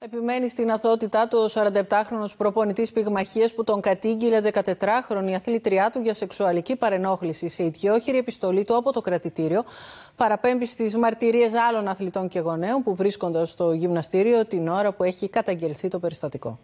Επιμένει στην αθωότητά του ο 47χρονο προπονητής πυγμαχίας που τον κατήγγειλε 14χρονη αθλήτριά του για σεξουαλική παρενόχληση. Σε ιδιόχειρη επιστολή του από το κρατητήριο, παραπέμπει στις μαρτυρίες άλλων αθλητών και γονέων που βρίσκονται στο γυμναστήριο την ώρα που έχει καταγγελθεί το περιστατικό.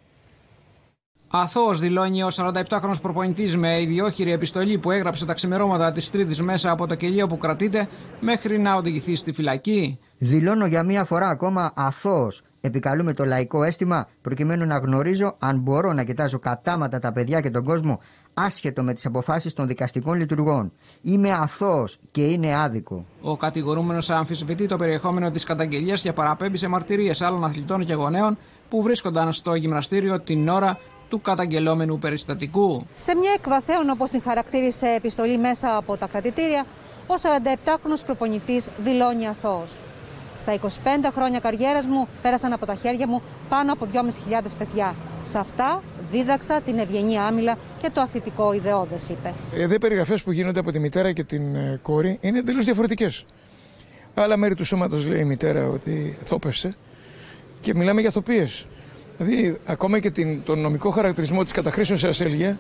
Αθώος δηλώνει ο 47χρονο προπονητής με ιδιόχειρη επιστολή που έγραψε τα ξημερώματα της Τρίτης μέσα από το κελίο που κρατείται μέχρι να οδηγηθεί στη φυλακή. Δηλώνω για μία φορά ακόμα αθώος. Επικαλούμε το λαϊκό αίσθημα προκειμένου να γνωρίζω αν μπορώ να κοιτάζω κατάματα τα παιδιά και τον κόσμο άσχετο με τις αποφάσεις των δικαστικών λειτουργών. Είμαι αθώος και είναι άδικο. Ο κατηγορούμενος αμφισβητεί το περιεχόμενο της καταγγελίας και παραπέμπει σε μαρτυρίες άλλων αθλητών και γονέων που βρίσκονταν στο γυμναστήριο την ώρα του καταγγελόμενου περιστατικού. Σε μια εκβαθέων, όπως την χαρακτήρισε επιστολή μέσα από τα κρατητήρια, ο 47χρονο προπονητής δηλώνει αθώος. Στα 25 χρόνια καριέρας μου πέρασαν από τα χέρια μου πάνω από 2.500 παιδιά. Σε αυτά δίδαξα την ευγενή άμυλα και το αθλητικό ιδεώδες, είπε. Εδώ οι περιγραφές που γίνονται από τη μητέρα και την ε, κόρη είναι εντελώς διαφορετικές. Άλλα μέρη του σώματος λέει η μητέρα ότι θόπευσε και μιλάμε για θοπίες. Δηλαδή, ακόμα και την, τον νομικό χαρακτηρισμό της καταχρήσεως σε ασέλγεια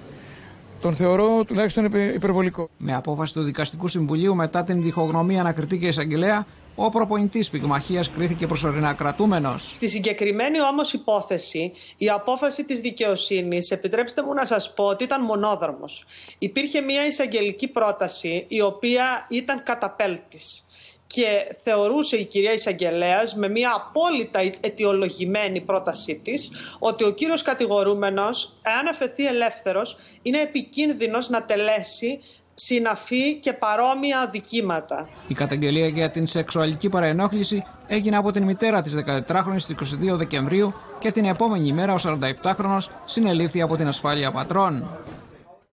τον θεωρώ τουλάχιστον υπερβολικό. Με απόφαση του Δικαστικού Συμβουλίου μετά την διχογνωμία ανακριτή και εισαγγελέα, ο προπονητής πυγμαχίας κρίθηκε προσωρινά κρατούμενος. Στη συγκεκριμένη όμως υπόθεση, η απόφαση της δικαιοσύνης, επιτρέψτε μου να σας πω ότι ήταν μονόδρομος. Υπήρχε μια εισαγγελική πρόταση η οποία ήταν καταπέλτης και θεωρούσε η κυρία Ισαγγελέα με μια απόλυτα αιτιολογημένη πρότασή της ότι ο κύριος κατηγορούμενος, εάν αφαιθεί ελεύθερος, είναι επικίνδυνος να τελέσει συναφή και παρόμοια αδικήματα. Η καταγγελία για την σεξουαλική παρενόχληση έγινε από την μητέρα της 14χρονης στις 22 Δεκεμβρίου και την επόμενη μέρα ο 47χρονος συνελήφθη από την ασφάλεια πατρών.